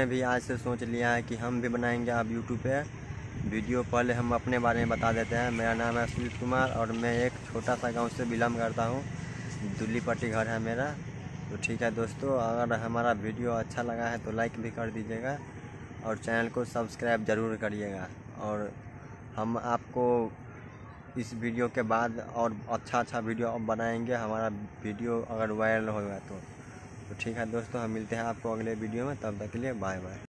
हमने भी आज से सोच लिया है कि हम भी बनाएँगे आप यूट्यूब पे वीडियो। पहले हम अपने बारे में बता देते हैं। मेरा नाम है सुजीत कुमार और मैं एक छोटा सा गाँव से बिलोंग करता हूँ। दुल्ली पट्टी घर है मेरा। तो ठीक है दोस्तों, अगर हमारा वीडियो अच्छा लगा है तो लाइक भी कर दीजिएगा और चैनल को सब्सक्राइब ज़रूर करिएगा। और हम आपको इस वीडियो के बाद और अच्छा अच्छा वीडियो बनाएँगे। हमारा वीडियो अगर वायरल होगा तो। तो ठीक है दोस्तों, हम मिलते हैं आपको अगले वीडियो में, तब तक के लिए बाय बाय।